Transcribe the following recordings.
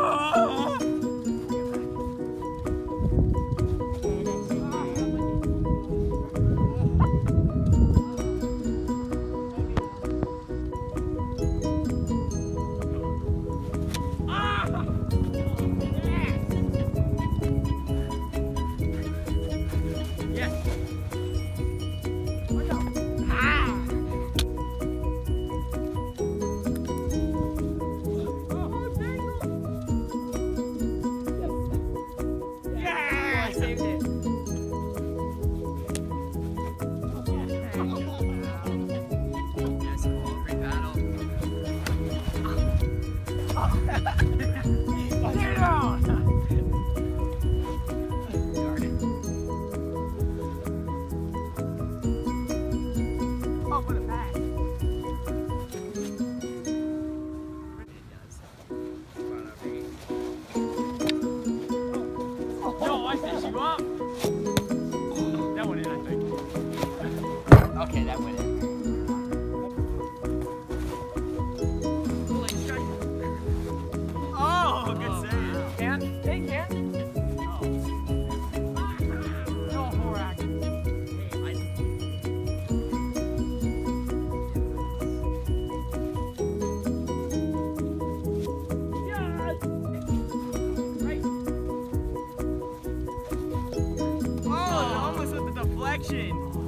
Oh! you up. Okay, that went in. mesin.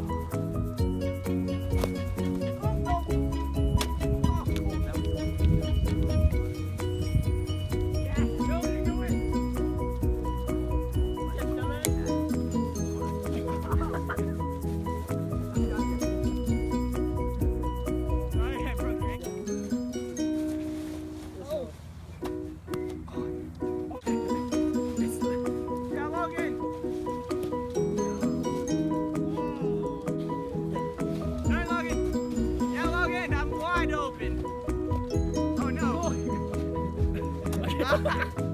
Ha ha ha!